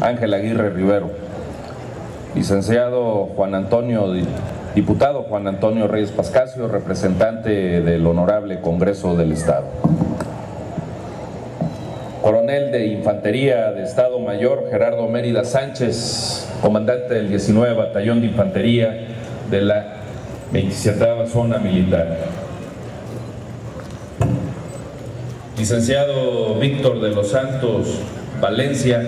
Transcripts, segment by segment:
Ángel Aguirre Rivero. Licenciado Juan Antonio, diputado Juan Antonio Reyes Pascasio, representante del Honorable Congreso del Estado. Coronel de Infantería de Estado Mayor Gerardo Mérida Sánchez, comandante del 19 Batallón de Infantería de la 27 Zona Militar. Licenciado Víctor de los Santos Valencia,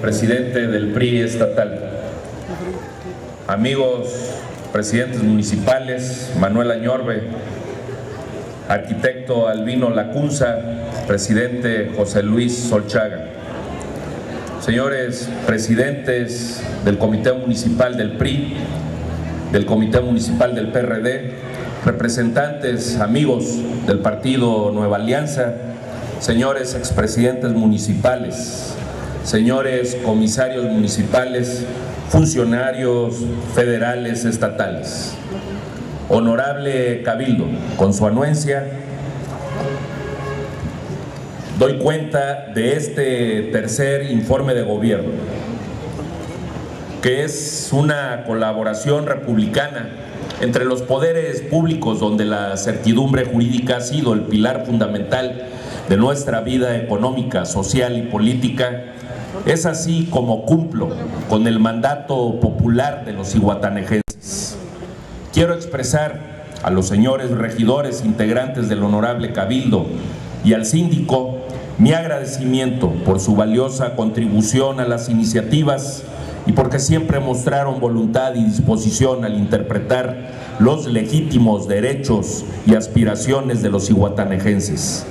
presidente del PRI estatal. Amigos presidentes municipales, Manuel Añorbe, arquitecto Albino Lacunza, presidente José Luis Solchaga. Señores presidentes del Comité Municipal del PRI, del Comité Municipal del PRD, representantes, amigos del Partido Nueva Alianza, señores expresidentes municipales, señores comisarios municipales, funcionarios federales, estatales. Honorable Cabildo, con su anuencia, doy cuenta de este tercer informe de gobierno, que es una colaboración republicana entre los poderes públicos donde la certidumbre jurídica ha sido el pilar fundamental de nuestra vida económica, social y política, es así como cumplo con el mandato popular de los iguatanejenses. Quiero expresar a los señores regidores integrantes del Honorable Cabildo y al síndico mi agradecimiento por su valiosa contribución a las iniciativas y porque siempre mostraron voluntad y disposición al interpretar los legítimos derechos y aspiraciones de los iguatanejenses.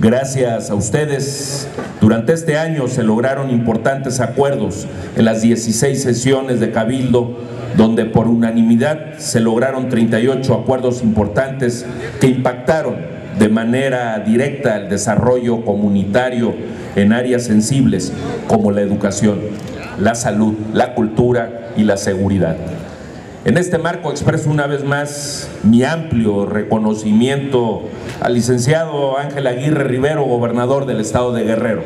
Gracias a ustedes, durante este año se lograron importantes acuerdos en las 16 sesiones de Cabildo, donde por unanimidad se lograron 38 acuerdos importantes que impactaron de manera directa el desarrollo comunitario en áreas sensibles como la educación, la salud, la cultura y la seguridad. En este marco expreso una vez más mi amplio reconocimiento al licenciado Ángel Aguirre Rivero, gobernador del estado de Guerrero,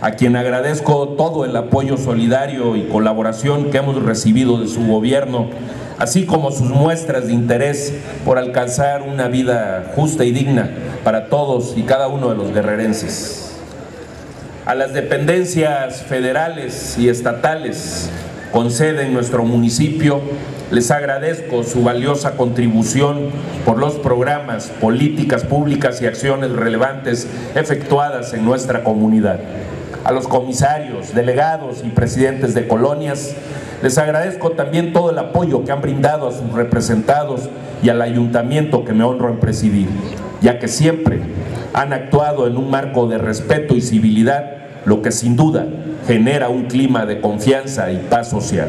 a quien agradezco todo el apoyo solidario y colaboración que hemos recibido de su gobierno, así como sus muestras de interés por alcanzar una vida justa y digna para todos y cada uno de los guerrerenses. A las dependencias federales y estatales con sede en nuestro municipio, les agradezco su valiosa contribución por los programas, políticas públicas y acciones relevantes efectuadas en nuestra comunidad. A los comisarios, delegados y presidentes de colonias, les agradezco también todo el apoyo que han brindado a sus representados y al ayuntamiento que me honro en presidir, ya que siempre han actuado en un marco de respeto y civilidad, lo que sin duda genera un clima de confianza y paz social.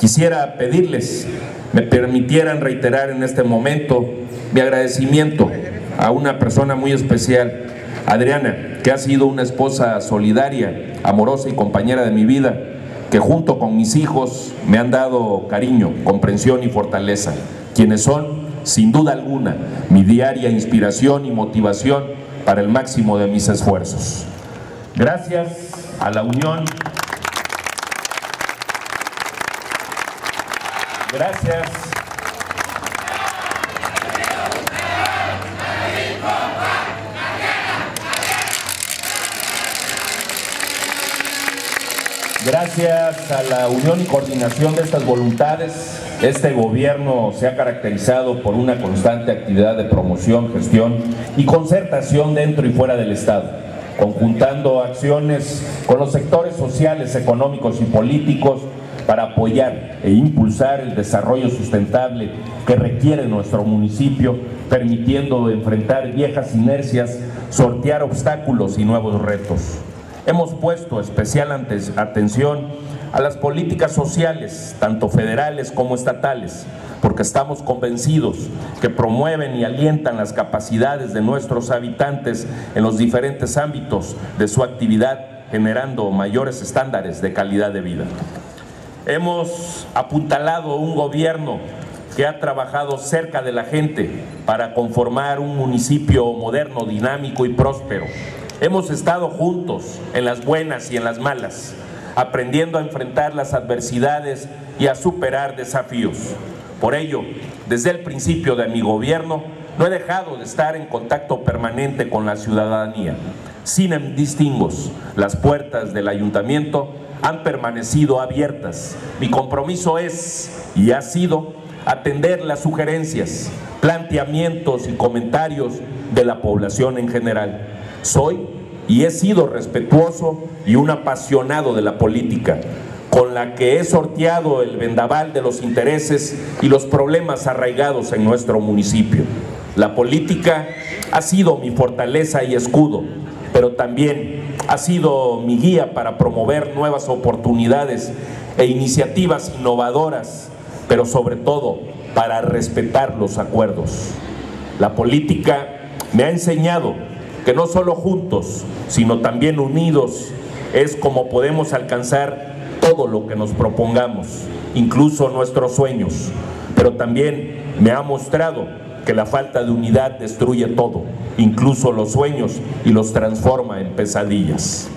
Quisiera pedirles, me permitieran reiterar en este momento mi agradecimiento a una persona muy especial, Adriana, que ha sido una esposa solidaria, amorosa y compañera de mi vida, que junto con mis hijos me han dado cariño, comprensión y fortaleza, quienes son, sin duda alguna, mi diaria inspiración y motivación para el máximo de mis esfuerzos. Gracias a la unión Gracias. Gracias a la unión y coordinación de estas voluntades, este gobierno se ha caracterizado por una constante actividad de promoción, gestión y concertación dentro y fuera del Estado, conjuntando acciones con los sectores sociales, económicos y políticos para apoyar e impulsar el desarrollo sustentable que requiere nuestro municipio, permitiendo enfrentar viejas inercias, sortear obstáculos y nuevos retos. Hemos puesto especial atención a las políticas sociales, tanto federales como estatales, porque estamos convencidos que promueven y alientan las capacidades de nuestros habitantes en los diferentes ámbitos de su actividad, generando mayores estándares de calidad de vida. Hemos apuntalado un gobierno que ha trabajado cerca de la gente para conformar un municipio moderno, dinámico y próspero. Hemos estado juntos en las buenas y en las malas, aprendiendo a enfrentar las adversidades y a superar desafíos. Por ello, desde el principio de mi gobierno, no he dejado de estar en contacto permanente con la ciudadanía. Sin distingos, las puertas del ayuntamiento han permanecido abiertas. Mi compromiso es y ha sido atender las sugerencias, planteamientos y comentarios de la población en general. Soy y he sido respetuoso y un apasionado de la política, con la que he sorteado el vendaval de los intereses y los problemas arraigados en nuestro municipio. La política ha sido mi fortaleza y escudo, pero también ha sido mi guía para promover nuevas oportunidades e iniciativas innovadoras, pero sobre todo para respetar los acuerdos. La política me ha enseñado que no solo juntos, sino también unidos es como podemos alcanzar todo lo que nos propongamos, incluso nuestros sueños. Pero también me ha mostrado que la falta de unidad destruye todo, incluso los sueños, y los transforma en pesadillas.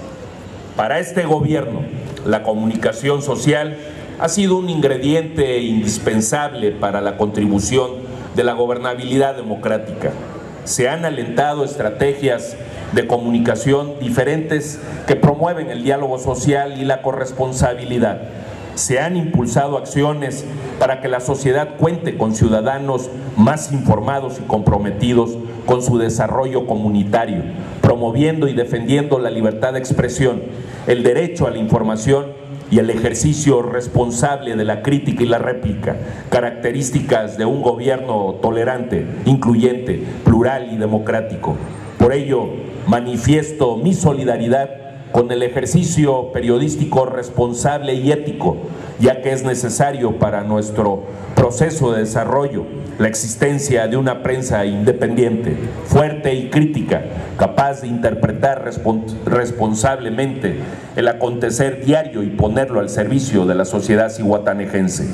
Para este gobierno, la comunicación social ha sido un ingrediente indispensable para la contribución de la gobernabilidad democrática. Se han alentado estrategias de comunicación diferentes que promueven el diálogo social y la corresponsabilidad. Se han impulsado acciones para que la sociedad cuente con ciudadanos más informados y comprometidos con su desarrollo comunitario, promoviendo y defendiendo la libertad de expresión, el derecho a la información y el ejercicio responsable de la crítica y la réplica, características de un gobierno tolerante, incluyente, plural y democrático. Por ello, manifiesto mi solidaridad con el ejercicio periodístico responsable y ético, ya que es necesario para nuestro proceso de desarrollo la existencia de una prensa independiente, fuerte y crítica, capaz de interpretar responsablemente el acontecer diario y ponerlo al servicio de la sociedad cihuatanejense.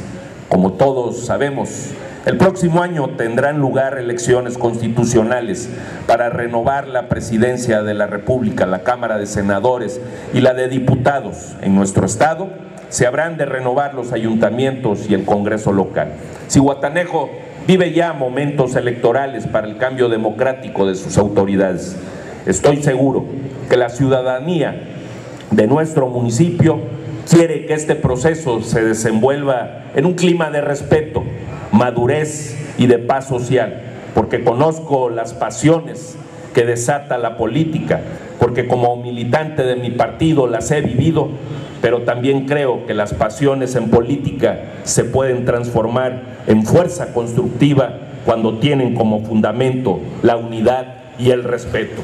Como todos sabemos, el próximo año tendrán lugar elecciones constitucionales para renovar la presidencia de la República, la Cámara de Senadores y la de Diputados en nuestro Estado. Se habrán de renovar los ayuntamientos y el Congreso local. Cihuatanejo vive ya momentos electorales para el cambio democrático de sus autoridades. Estoy seguro que la ciudadanía de nuestro municipio quiere que este proceso se desenvuelva en un clima de respeto, madurez y de paz social, porque conozco las pasiones que desata la política, porque como militante de mi partido las he vivido pero también creo que las pasiones en política se pueden transformar en fuerza constructiva cuando tienen como fundamento la unidad y el respeto.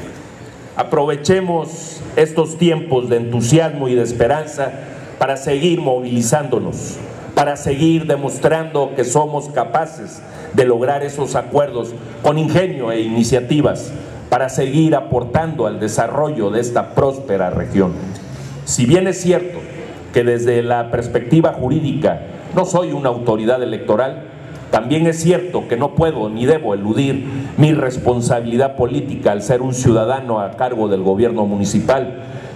Aprovechemos estos tiempos de entusiasmo y de esperanza para seguir movilizándonos, para seguir demostrando que somos capaces de lograr esos acuerdos con ingenio e iniciativas, para seguir aportando al desarrollo de esta próspera región. Si bien es cierto que desde la perspectiva jurídica no soy una autoridad electoral, también es cierto que no puedo ni debo eludir mi responsabilidad política al ser un ciudadano a cargo del gobierno municipal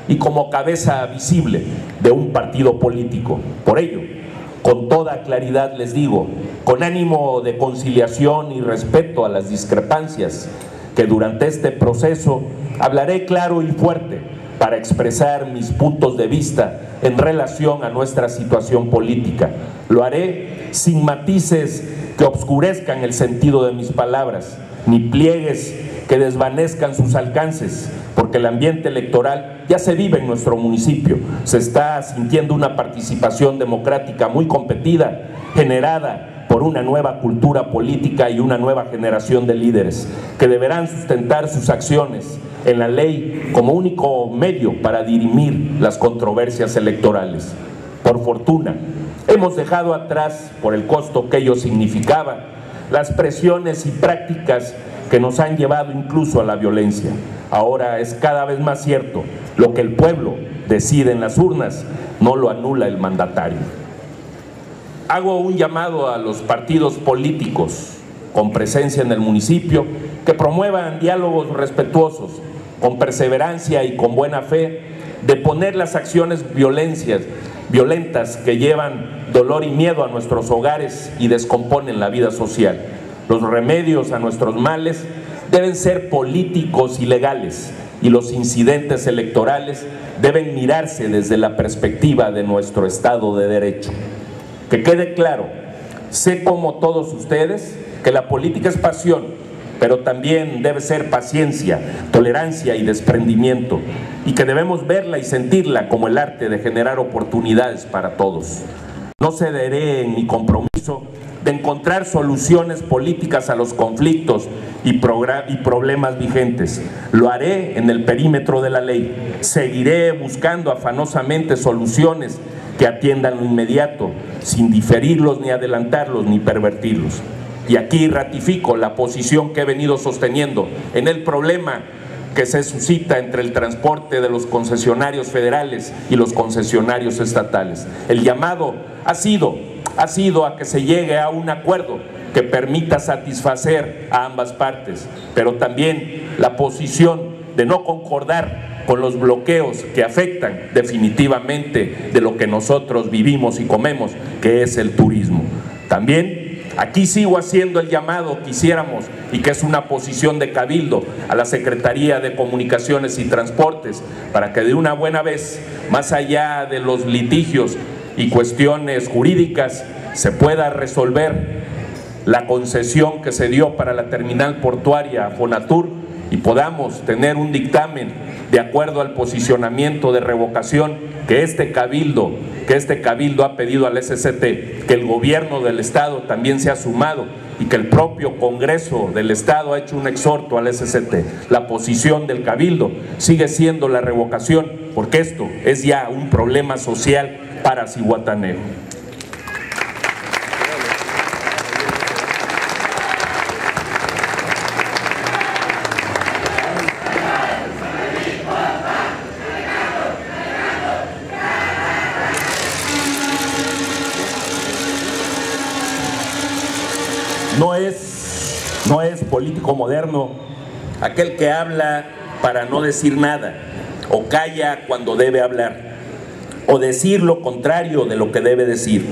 y como cabeza visible de un partido político. Por ello, con toda claridad les digo, con ánimo de conciliación y respeto a las discrepancias, que durante este proceso hablaré claro y fuerte para expresar mis puntos de vista en relación a nuestra situación política. Lo haré sin matices que obscurezcan el sentido de mis palabras, ni pliegues que desvanezcan sus alcances, porque el ambiente electoral ya se vive en nuestro municipio. Se está sintiendo una participación democrática muy competida, generada por una nueva cultura política y una nueva generación de líderes que deberán sustentar sus acciones en la ley como único medio para dirimir las controversias electorales. Por fortuna, hemos dejado atrás, por el costo que ello significaba, las presiones y prácticas que nos han llevado incluso a la violencia. Ahora es cada vez más cierto, lo que el pueblo decide en las urnas no lo anula el mandatario. Hago un llamado a los partidos políticos con presencia en el municipio que promuevan diálogos respetuosos con perseverancia y con buena fe de poner las acciones violentas que llevan dolor y miedo a nuestros hogares y descomponen la vida social. Los remedios a nuestros males deben ser políticos y legales y los incidentes electorales deben mirarse desde la perspectiva de nuestro Estado de Derecho. Que quede claro, sé como todos ustedes que la política es pasión, pero también debe ser paciencia, tolerancia y desprendimiento, y que debemos verla y sentirla como el arte de generar oportunidades para todos. No cederé en mi compromiso de encontrar soluciones políticas a los conflictos y, y, problemas vigentes. Lo haré en el perímetro de la ley. Seguiré buscando afanosamente soluciones que atiendan lo inmediato, sin diferirlos ni adelantarlos ni pervertirlos. Y aquí ratifico la posición que he venido sosteniendo en el problema que se suscita entre el transporte de los concesionarios federales y los concesionarios estatales. El llamado ha sido, ha sido a que se llegue a un acuerdo que permita satisfacer a ambas partes, pero también la posición de no concordar con los bloqueos que afectan definitivamente de lo que nosotros vivimos y comemos, que es el turismo. También Aquí sigo haciendo el llamado que hiciéramos y que es una posición de cabildo a la Secretaría de Comunicaciones y Transportes para que de una buena vez, más allá de los litigios y cuestiones jurídicas, se pueda resolver la concesión que se dio para la terminal portuaria Fonatur y podamos tener un dictamen de acuerdo al posicionamiento de revocación que este cabildo, que este cabildo ha pedido al SCT, que el gobierno del estado también se ha sumado y que el propio Congreso del Estado ha hecho un exhorto al SCT. La posición del Cabildo sigue siendo la revocación, porque esto es ya un problema social para Cihuatanejo. No es, no es moderno aquel que habla para no decir nada, o calla cuando debe hablar, o decir lo contrario de lo que debe decir.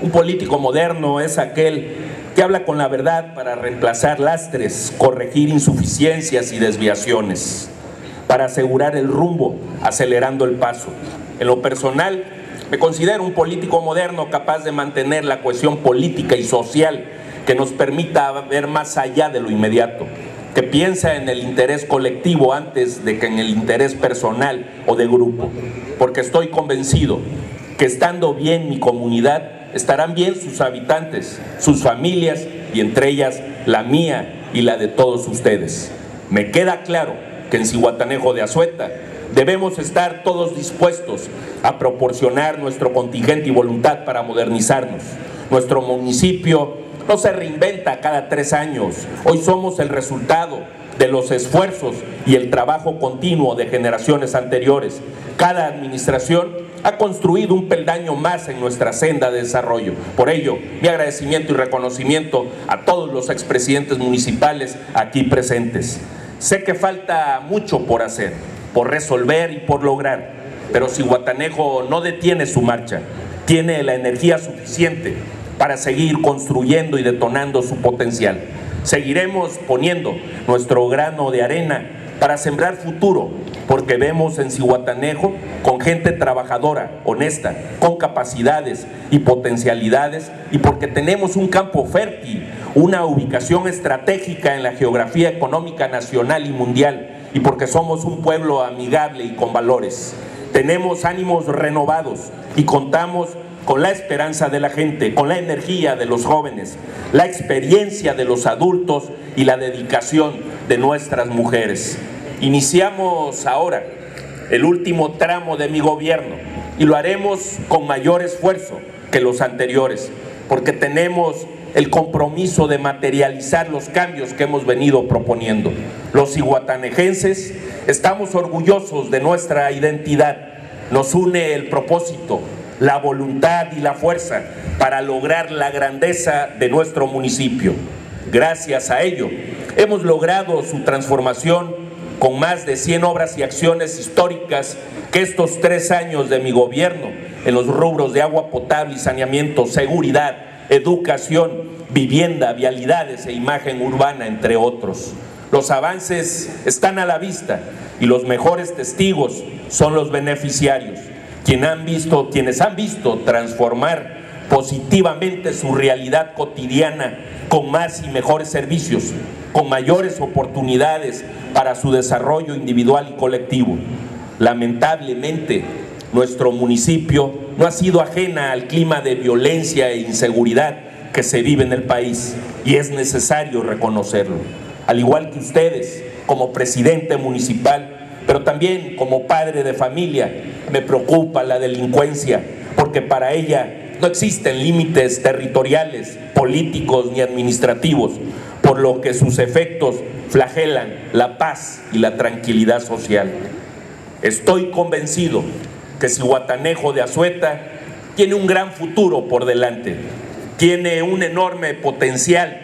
Un político moderno es aquel que habla con la verdad para reemplazar lastres, corregir insuficiencias y desviaciones, para asegurar el rumbo, acelerando el paso. En lo personal, me considero un político moderno capaz de mantener la cohesión política y social que nos permita ver más allá de lo inmediato, que piensa en el interés colectivo antes de que en el interés personal o de grupo, porque estoy convencido que estando bien mi comunidad, estarán bien sus habitantes, sus familias y entre ellas la mía y la de todos ustedes. Me queda claro que en Cihuatanejo de Azueta debemos estar todos dispuestos a proporcionar nuestro contingente y voluntad para modernizarnos. Nuestro municipio no se reinventa cada tres años. Hoy somos el resultado de los esfuerzos y el trabajo continuo de generaciones anteriores. Cada administración ha construido un peldaño más en nuestra senda de desarrollo. Por ello, mi agradecimiento y reconocimiento a todos los expresidentes municipales aquí presentes. Sé que falta mucho por hacer, por resolver y por lograr, pero si Guatanejo no detiene su marcha, tiene la energía suficiente para seguir construyendo y detonando su potencial. Seguiremos poniendo nuestro grano de arena para sembrar futuro, porque vemos en Cihuatanejo con gente trabajadora, honesta, con capacidades y potencialidades, y porque tenemos un campo fértil, una ubicación estratégica en la geografía económica nacional y mundial, y porque somos un pueblo amigable y con valores. Tenemos ánimos renovados y contamos con la esperanza de la gente, con la energía de los jóvenes, la experiencia de los adultos y la dedicación de nuestras mujeres. Iniciamos ahora el último tramo de mi gobierno y lo haremos con mayor esfuerzo que los anteriores, porque tenemos el compromiso de materializar los cambios que hemos venido proponiendo. Los iguatanejenses estamos orgullosos de nuestra identidad, nos une el propósito la voluntad y la fuerza para lograr la grandeza de nuestro municipio. Gracias a ello, hemos logrado su transformación con más de 100 obras y acciones históricas que estos tres años de mi gobierno en los rubros de agua potable y saneamiento, seguridad, educación, vivienda, vialidades e imagen urbana, entre otros. Los avances están a la vista y los mejores testigos son los beneficiarios, quienes han visto, quienes han visto transformar positivamente su realidad cotidiana con más y mejores servicios, con mayores oportunidades para su desarrollo individual y colectivo. Lamentablemente, nuestro municipio no ha sido ajena al clima de violencia e inseguridad que se vive en el país y es necesario reconocerlo. Al igual que ustedes, como presidente municipal, pero también como padre de familia, me preocupa la delincuencia, porque para ella no existen límites territoriales, políticos ni administrativos, por lo que sus efectos flagelan la paz y la tranquilidad social. Estoy convencido que Cihuatanejo de Azueta tiene un gran futuro por delante, tiene un enorme potencial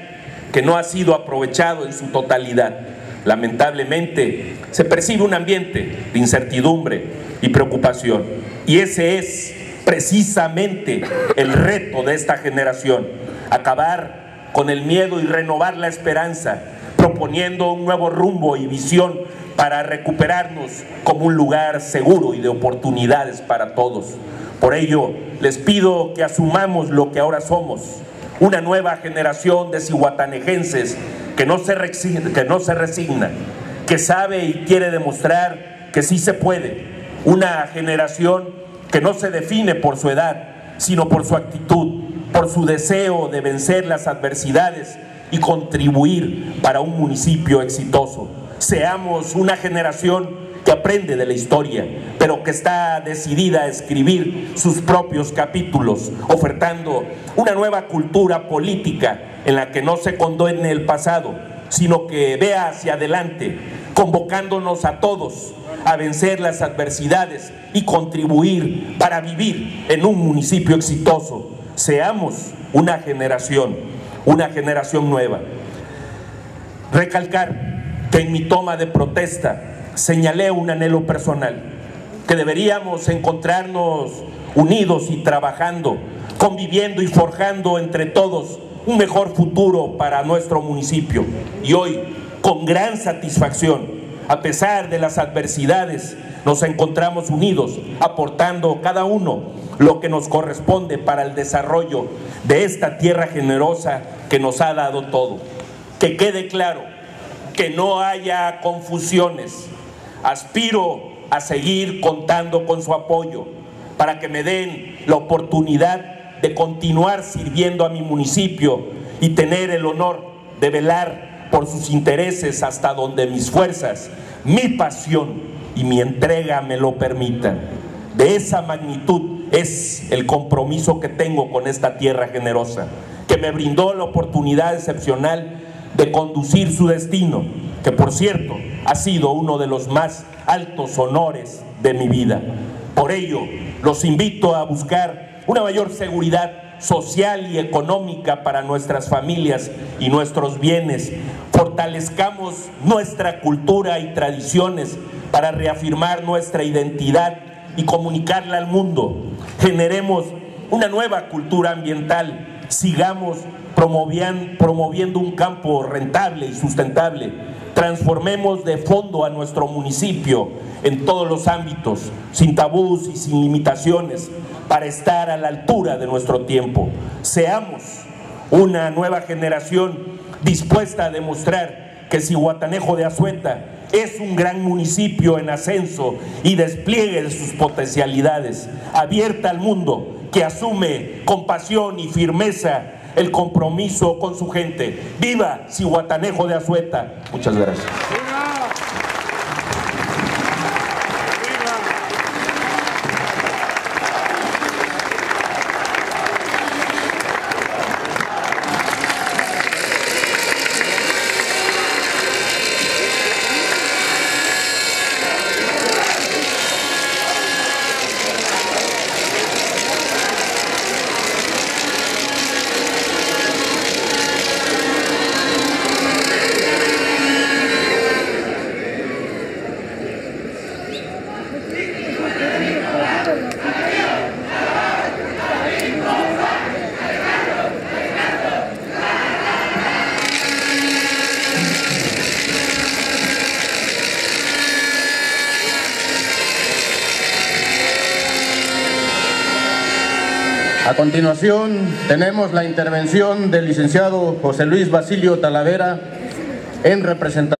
que no ha sido aprovechado en su totalidad. Lamentablemente, se percibe un ambiente de incertidumbre y preocupación, y ese es precisamente el reto de esta generación, acabar con el miedo y renovar la esperanza, proponiendo un nuevo rumbo y visión para recuperarnos como un lugar seguro y de oportunidades para todos. Por ello, les pido que asumamos lo que ahora somos, una nueva generación de cihuatanejenses que no se resigna, que, no se resigna, que sabe y quiere demostrar que sí se puede, una generación que no se define por su edad, sino por su actitud, por su deseo de vencer las adversidades y contribuir para un municipio exitoso. Seamos una generación que aprende de la historia, pero que está decidida a escribir sus propios capítulos, ofertando una nueva cultura política en la que no se condone el pasado, sino que vea hacia adelante, convocándonos a todos a vencer las adversidades y contribuir para vivir en un municipio exitoso. Seamos una generación, una generación nueva. Recalcar que en mi toma de protesta señalé un anhelo personal, que deberíamos encontrarnos unidos y trabajando, conviviendo y forjando entre todos un mejor futuro para nuestro municipio. Y hoy, con gran satisfacción, a pesar de las adversidades, nos encontramos unidos, aportando cada uno lo que nos corresponde para el desarrollo de esta tierra generosa que nos ha dado todo. Que quede claro, que no haya confusiones. Aspiro a seguir contando con su apoyo para que me den la oportunidad de continuar sirviendo a mi municipio y tener el honor de velar por sus intereses hasta donde mis fuerzas, mi pasión y mi entrega me lo permitan. De esa magnitud es el compromiso que tengo con esta tierra generosa, que me brindó la oportunidad excepcional de conducir su destino, que por cierto ha sido uno de los más altos honores de mi vida. Por ello, los invito a buscar una mayor seguridad social y económica para nuestras familias y nuestros bienes. Fortalezcamos nuestra cultura y tradiciones para reafirmar nuestra identidad y comunicarla al mundo. Generemos una nueva cultura ambiental. Sigamos promoviendo, un campo rentable y sustentable. Transformemos de fondo a nuestro municipio en todos los ámbitos, sin tabús y sin limitaciones para estar a la altura de nuestro tiempo. Seamos una nueva generación dispuesta a demostrar que Cihuatanejo de Azueta es un gran municipio en ascenso y despliegue de sus potencialidades, abierta al mundo, que asume con pasión y firmeza el compromiso con su gente. ¡Viva Cihuatanejo de Azueta! Muchas gracias. Continuación, tenemos la intervención del licenciado José Luis Basilio Talavera en representación